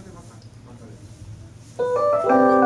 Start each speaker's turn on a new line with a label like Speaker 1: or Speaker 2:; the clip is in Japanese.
Speaker 1: またまた